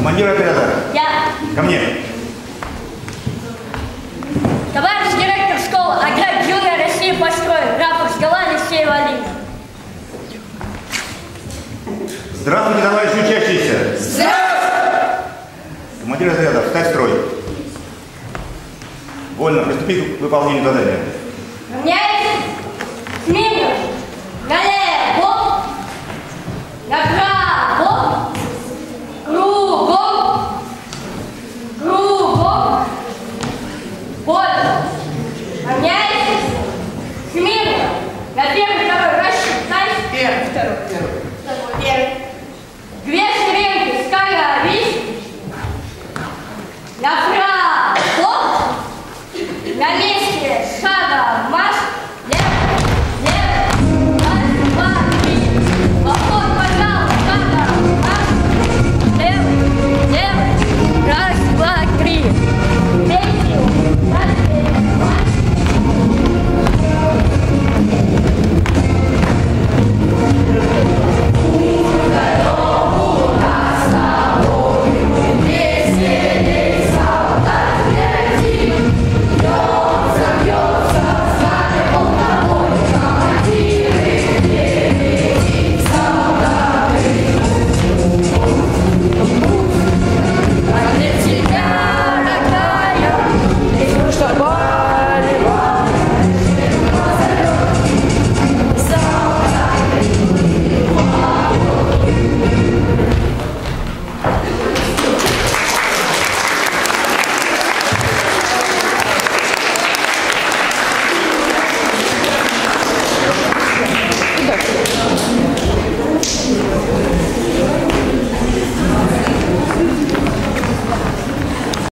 Командир отряда. Я. Ко мне. Товарищ директор школы «Аграр Юная России построен. Рапорт с Голландии, Сеева Здравствуйте, товарищи учащиеся. Здравствуйте. Командир отряда, встать строй. Вольно, приступи к выполнению задания. Меняется. Сменю.